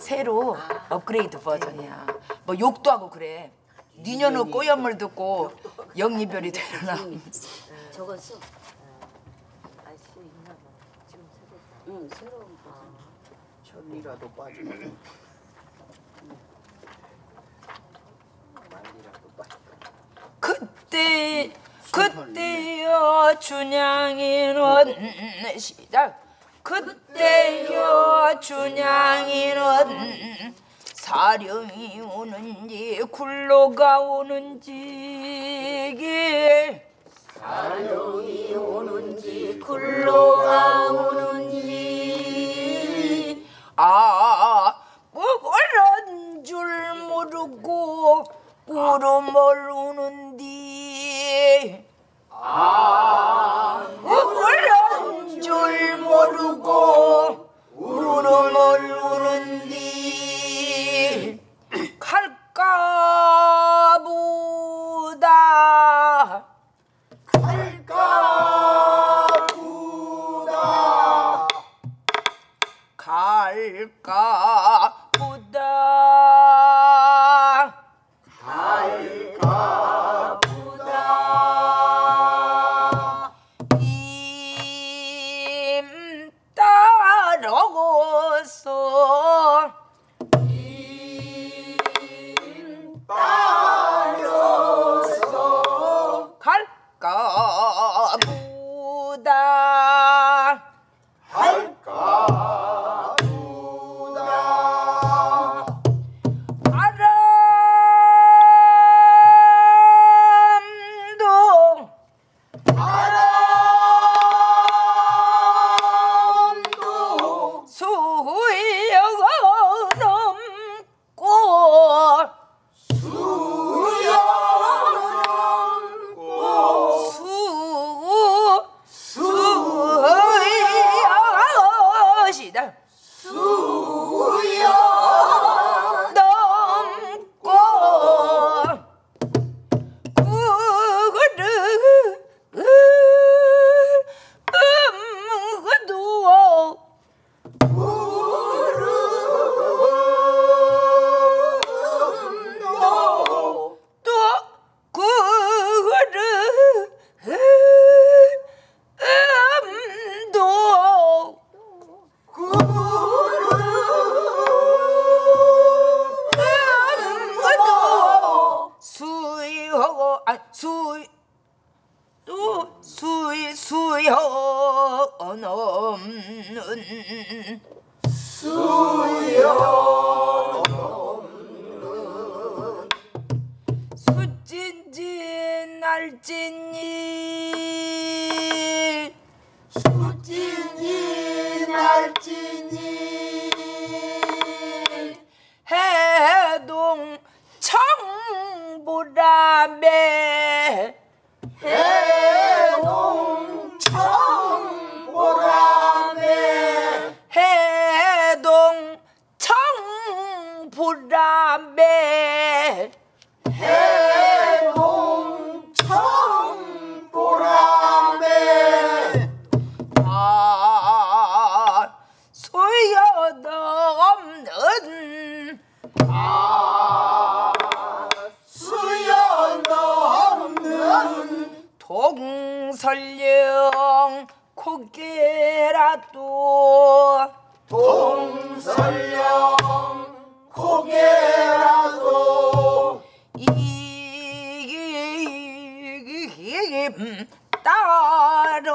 새로 업그레이드 버전이야. 뭐 욕도 하고 그래. 니년은 꼬연물 듣고 영리별이 되려나. 적었어? 알수 있나 봐. 지금 세대. 응, 새로운 거. 천이라도 빠지고 그때 그때여 춘향이는 시작 그때여 춘향이는 사령이 오는지 굴러가 오는지 사령이 오는지 굴러가 오는지. 아 뭐라는 줄 모르고 울음을 우는디 바 수여 넘는 수진 고개라도 동설령 고개라도 이김 따로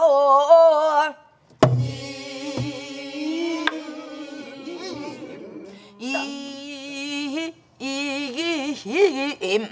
이 이김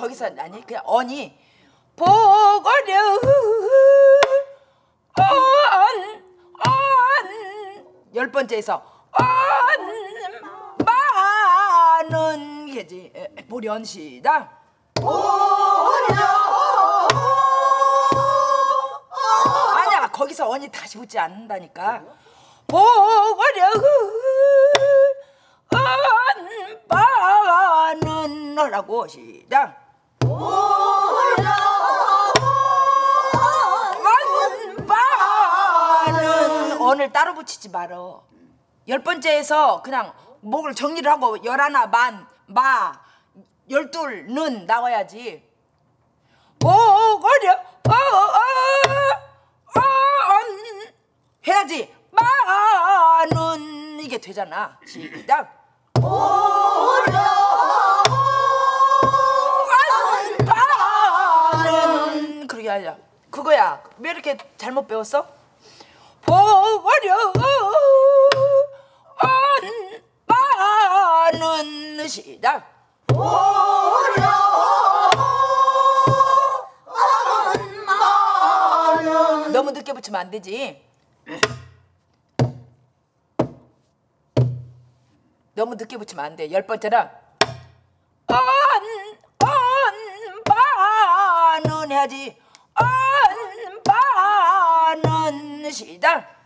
거기서 아니? 그냥 언이 보거려 언 언 열 번째에서 언 많은 게지. 보련 시다 아니야 거기서 언이 다시 붙지 않는다니까. 보거려 언 많은 너라고 시작 많은 언을 따로 붙이지 말어. 열 번째에서 그냥 목을 정리를 하고 열하나 만 마 열둘 는 나와야지. 보거려. 어언 해야지. 많은 이게 되잖아. 시작. 많은 하자 그거야 왜 이렇게 잘못 배웠어? 언 많은 시작 너무 늦게 붙이면 안 되지 너무 늦게 붙이면 안 돼. 열 번째는 언, 언, 바는 해야지. 언, 바는 시작.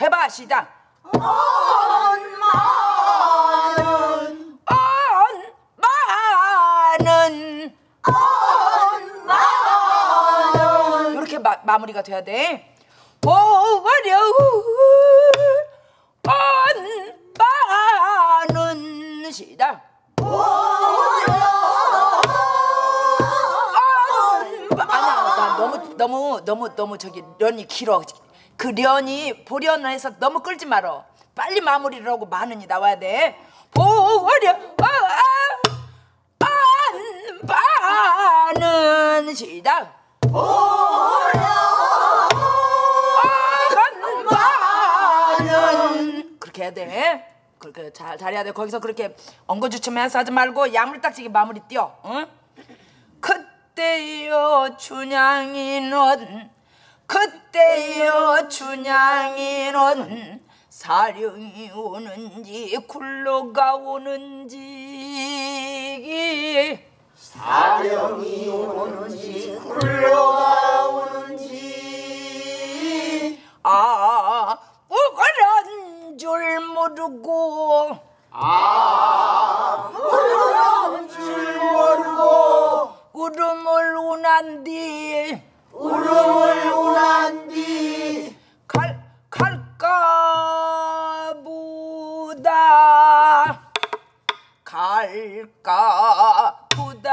해봐 시작. 언, 바는 이렇게 마, 마무리가 돼야 돼. 보거려 언 바는 시작. 너무 너무 너무 저기 련이 길어. 그 련이 보련을 해서 너무 끌지 말어. 빨리 마무리를 하고 많은이 나와야 돼. 보거려 어, 안 바는 시작. 한바는 그렇게 해야 돼. 그렇게 잘 잘해야 돼. 거기서 그렇게 엉거주춤해서 하지 말고 야물딱지게 마무리 띄어. 응? 그 때여 춘향이는 그때여 춘향이는 사령이 오는지 굴러가 오는지 사령이 오는지 굴러가 오는지. 아 우그런 줄 모르고. 그런 줄 모르고 울음을 운한디 울음을 운한디 갈 갈까 보다. 갈까 보다.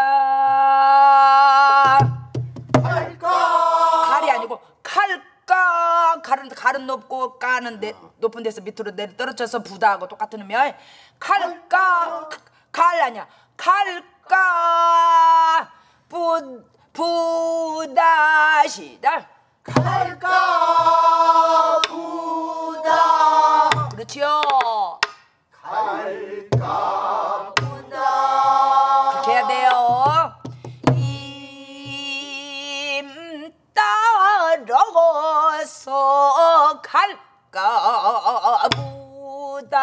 할까 갈이 아니고 갈까 갈은 갈은 높고 까는 데, 높은 데서 밑으로 내려 떨어져서 부다하고 똑같은 의미야. 갈까 갈 아니야. 갈까 부 부다 시다 갈까? 보다. 그렇지요. 갈까? 보다. 그렇게 해야 돼요. 힘 따라서 갈까? 보다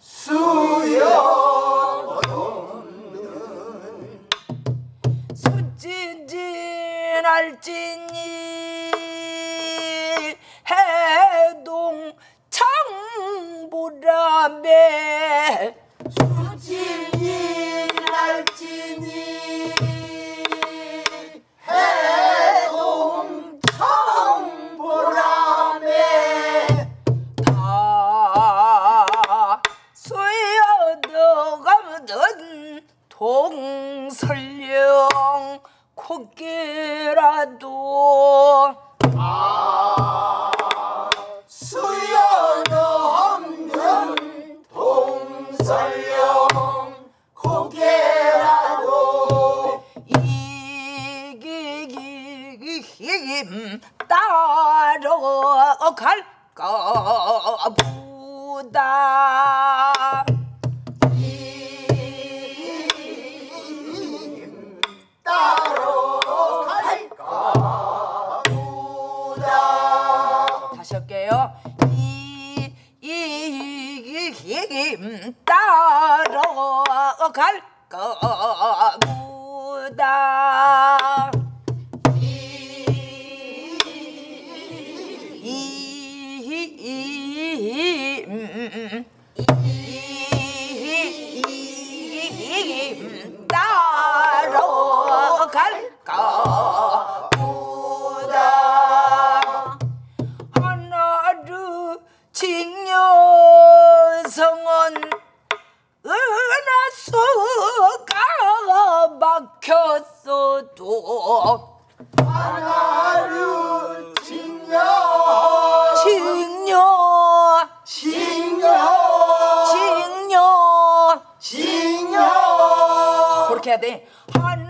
수여 수진진 알진이 따라 징여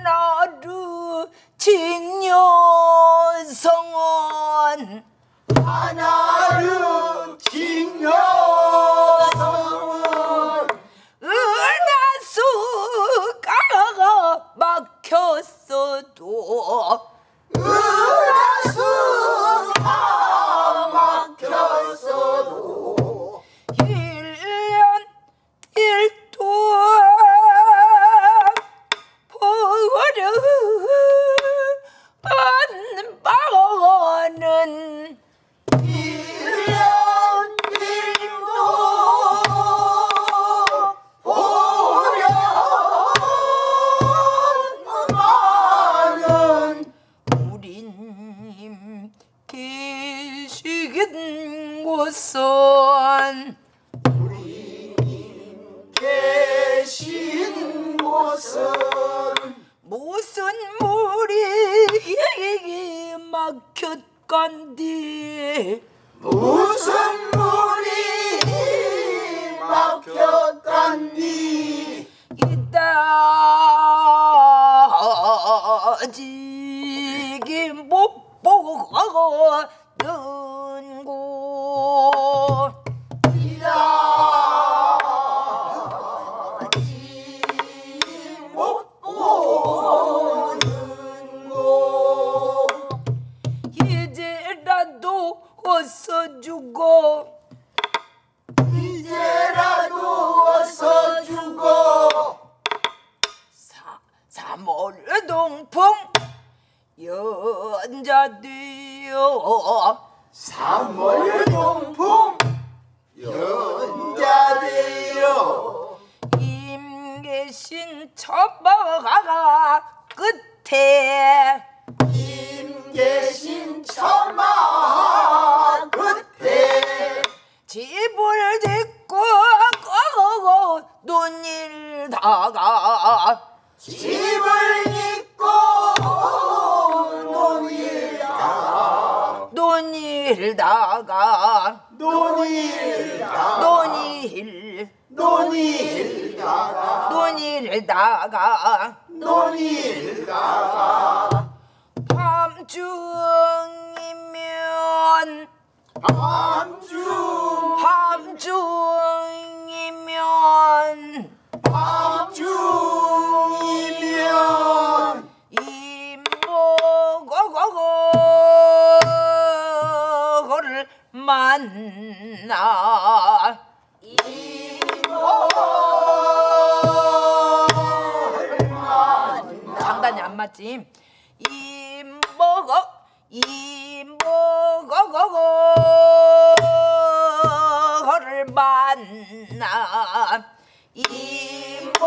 곳은 무슨 물이 막혔간디? 무슨 물이 막혔간디? 이따지기 못 보고 는곳 어서 주고 이제라도 어서 주고 사, 삼월 동풍 연자되어 삼월 동풍 연자되어 임계신 처마가 끝에 임 계신 처마 끝에 집을 짓고 논일다가 집을 짓고 논일다 논일다가 논일다가 논일 논일다가 논일다가 논일다가 밤중이면 밤중 밤중이면 밤중이면 이모고고를 만나 장단이 안 맞지? 이모고 이모고고를 만나. 이모고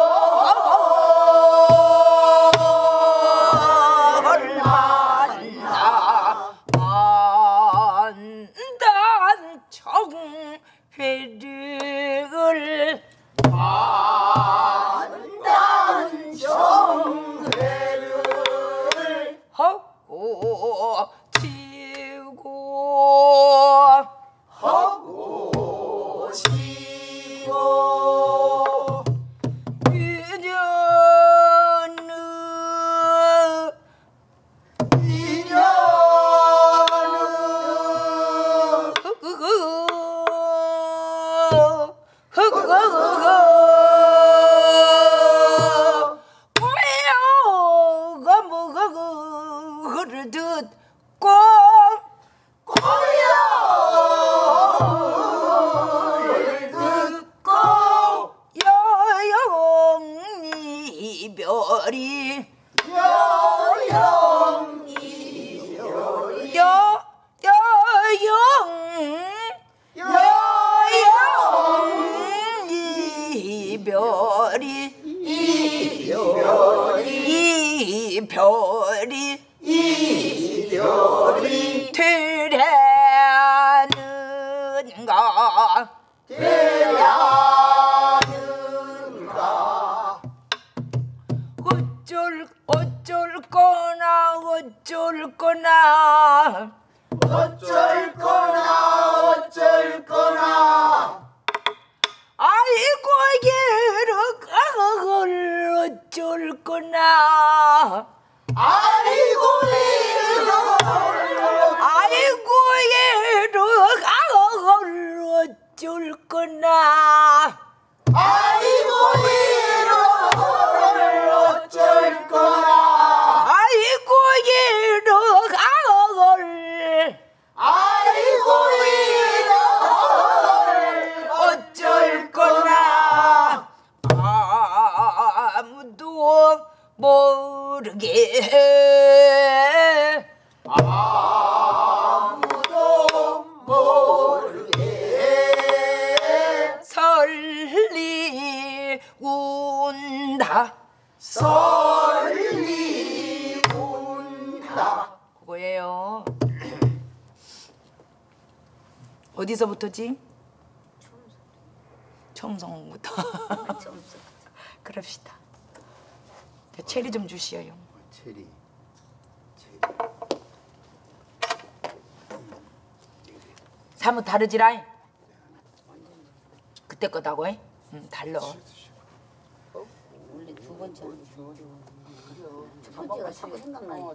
아이고 이를 아이고 얘를 어쩔 거나. 아이고 이를 어쩔 거나. 아이고 얘를 아이고 이를 어쩔 거나. 아무도 모르게 아무도 모르게 설리 운다 설리 운다 그거예요 어디서부터지? 처음성부터 그럽시다 자, 체리 좀 주시어요 체리 체리 사뭇 다르지라 그때 거다고 해? 응 달러 원래 두 번째 첫 번째가 자꾸 생각나니까.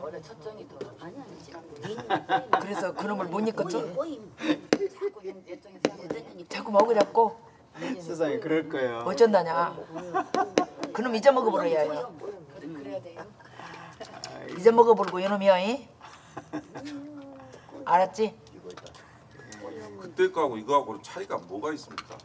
원래 첫 정이 더 아니 아니. 그래서 그놈을 못 입겠죠? 꼬임. 자꾸 옛- 옛정이. 자꾸 먹으려고 세상에 그럴 거예요. 어쩐다냐 그놈 잊어먹어버려야 해요 그래, 그래야 돼요. 잊어먹어버리고 이놈이야 이? 알았지? 그때 거하고 이거하고는 차이가 뭐가 있습니까?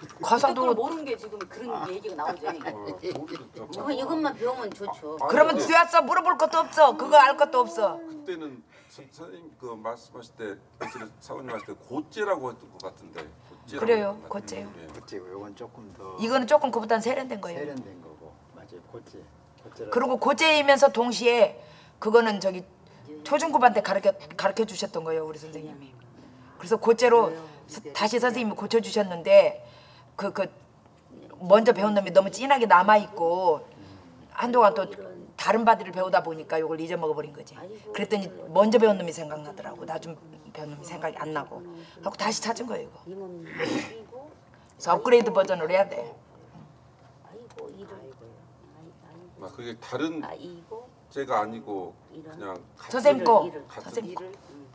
그걸 가사도 모르는 게 지금 그런 얘기가 나오죠. 어, 모르겠죠. 이거 이것만 배우면 좋죠. 그러면 그- 뒤왔어 물어볼 것도 없어 그거 알 것도 없어 그때는 선- 선생님 그 말씀하실 때 사모님 하실 때 고째라고 했던 것 같은데 그래요. 고째요. 예. 그치고 요건 조금 더 이거는 조금 그보단 세련된 거예요 세련된 거고 맞아요. 고째라. 그리고 고제이면서 동시에 그거는 저기 초중급한테 가르쳐 가르쳐 주셨던 거예요 우리 선생님이. 그래서 고제로 서- 다시 선생님이 고쳐 주셨는데 그 그 먼저 배운 놈이 너무 진하게 남아 있고 한동안 또 다른 바디를 배우다 보니까 이걸 잊어먹어 버린 거지. 그랬더니 먼저 배운 놈이 생각나더라고. 나중 배운 놈이 생각이 안 나고. 하고 다시 찾은 거예요 이거. 그래서 업그레이드 버전으로 해야 돼. 아이고 막 그게 다른 아 제가 아니고 그냥 선생님 거. 선생님 거.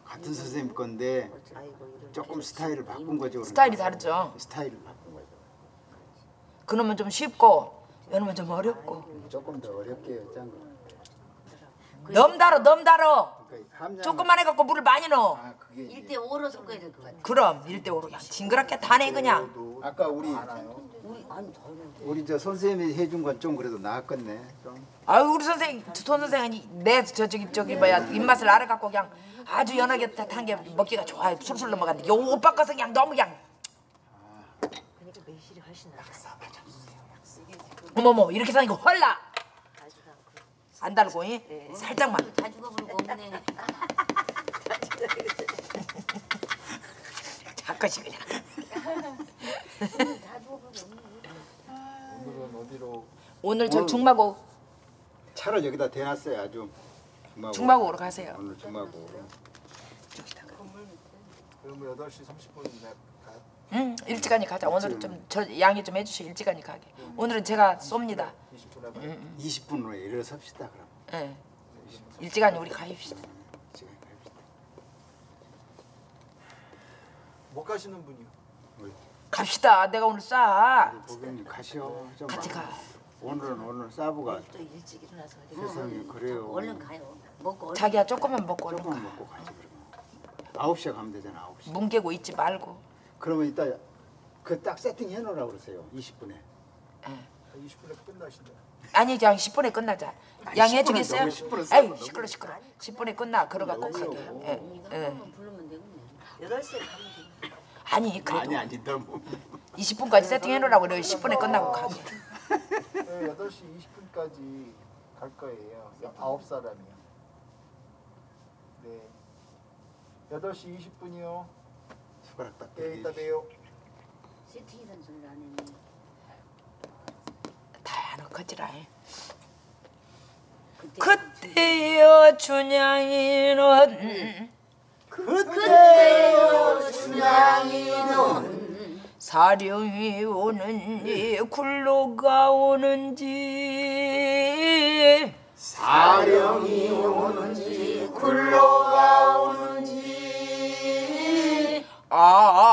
같은 선생님 건데 조금 스타일을 바꾼 거죠. 스타일이 다르죠. 스타일을 바꾼 거죠. 그놈은 좀 쉽고 이놈은 좀 어렵고. 조금 더 어렵게 짠 거. 너무 달어. 그러니까 조금만 해갖고 물을 많이 넣어. 아 일대 오로 섞어야 될 것 같아. 그럼 일대 5로 그냥 징그럽게 다네 그냥. 아까 우리 우리 아니 우리 저 선생님이 해준 건 좀 그래도 나았겠네. 좀. 아유 우리 선생 두톤 선생이 내저 저기 저기 뭐야 입맛을 알아갖고 그냥 아주 연하게 탄 게 먹기가 좋아요 술술 넘어갔는데 요 오빠 거서 그냥 너무 그냥 그러니까 매실이 훨씬 낫다. 어머머 이렇게 사니까 헐나 안 달고 이? 살짝만 다 죽어버리고 없네. 잠깐씩 그냥 다 죽어버리고 없네. 오늘은 어디로 오늘 저 오늘- 중마고 차를 여기다 대놨어요 아주. 중마고. 중마고로 가세요 오늘 중마고. 그러면 8시 30분에 가요? 응 일찍하니 가자 오늘은 좀 저 양해 좀 해주시 일찍하니 가게 오늘은 제가 쏩니다 20 분에 가요? 20분 후에 일어섭시다 그럼. 예 일찍하니 우리 가입시다 지금 갑시다. 못 가시는 분이요? 갑시다 내가 오늘 싸 보경님 가시오. 좀 같이 마- 가 오늘은 오늘 사부가 또 일찍 일어나서 세상에 그래요. 얼른 가요. 먹고 얼른 자기야 조금만 먹고 얼른 조금 가 먹고 가지 그러면. 9시에 가면 되잖아 9시. 뭉개고 있지 말고 그러면 이따 그 딱 세팅 해 놓으라 그러세요 20분에. 예. 20분에 끝나신다. 아니 그냥 10분에 끝나자. 아니, 양해해 10분은 주겠어요? 너무 10분은 에이 싸고 시끄러 시끄러. 10분에 끝나. 그러갖고 가게. 예. 예. 한번 부르면 되겠네. 8시에 가면 돼. 아니 그래도 아니 아니 너무 20분까지 세팅해 놓으라고 그래. 10분에 끝나고 가게. 네, 8시 20분까지 갈 거예요. 9사람이요. 네. 8시 20분이요. 숟가락 딱 네, 이따. 봬요. 세팅이란 소리를 안 했네. 다야너 거지라. 그때 그때여 춘향이는 그때요 춘향이는 사령이 오는지 굴러가 오는지 사령이 오는지 굴러가 오는지 아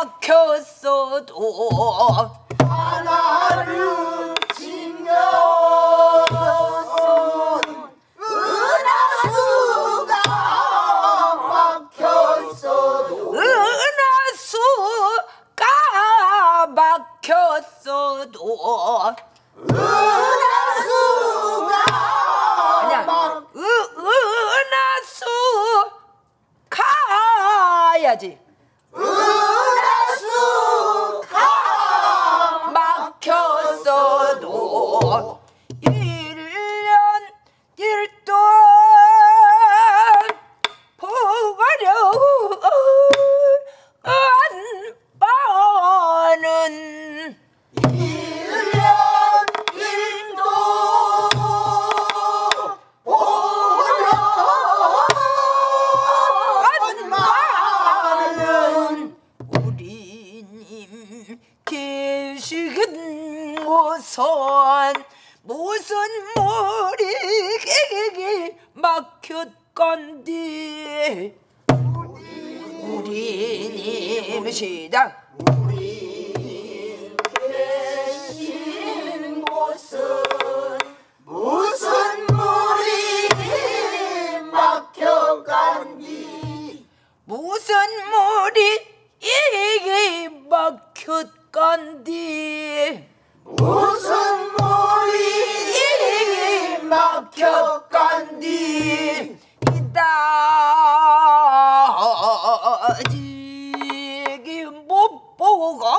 막혔어도 하나를 은하수가 막혔어도 은하수가 막혔어도 계시는 곳은 무슨 물이 막혔건디? 우리님 시작. 무슨 물이 막혀간디? 무슨 물이 이게 막혔 건디. 무슨 물이 막혀간디. 이다지기 못 보고 가는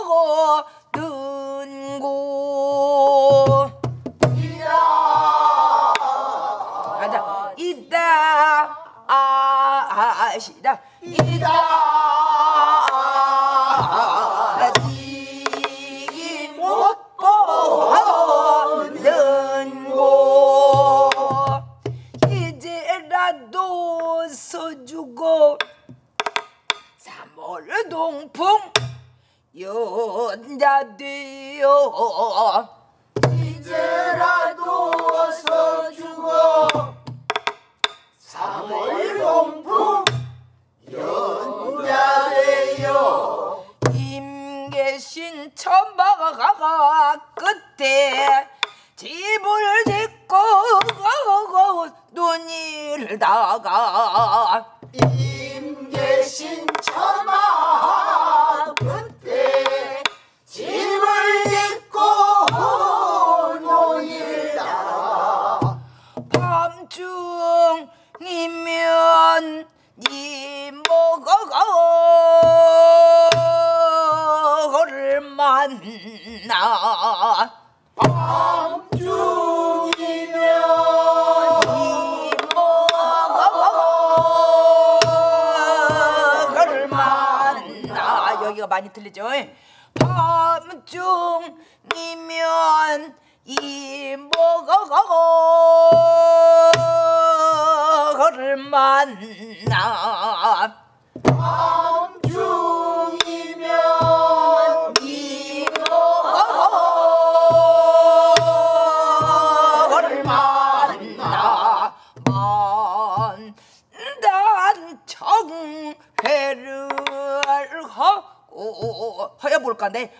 곳. 가자. 이다. 아시다. 이다 연자되어 많이 틀리죠? 밤중이면 이모가를 만나 밤 하고 허여볼까인데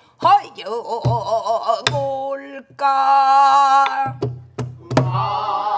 허여볼까? 좋아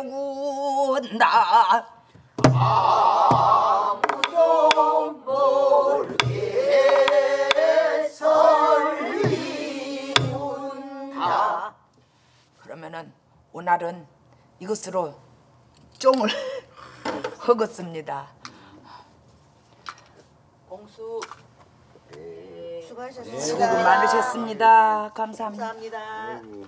운다 아무도 모르게 설리운다 그러면은 오늘은 이것으로 쫑을 허겼습니다. 공수 수고하셨습니다. 수고 많으셨습니다. 감사합니다. 감사합니다.